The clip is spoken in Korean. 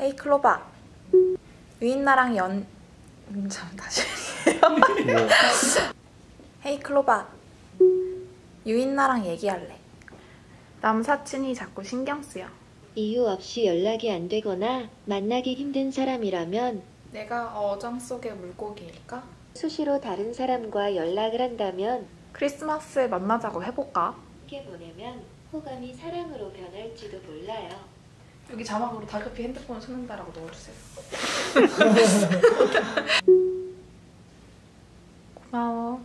헤이 클로바 유인나랑 연... 음, 참 다시 뭐 헤이 클로바 유인나랑 얘기할래 남사친이 자꾸 신경 쓰여 이유 없이 연락이 안 되거나 만나기 힘든 사람이라면 내가 어정 속의 물고기일까? 수시로 다른 사람과 연락을 한다면 크리스마스에 만나자고 해볼까? 함께 보내면 호감이 사랑으로 변할지도 몰라요. 여기 자막으로 다급히 핸드폰을 찾는다라고 넣어주세요. 고마워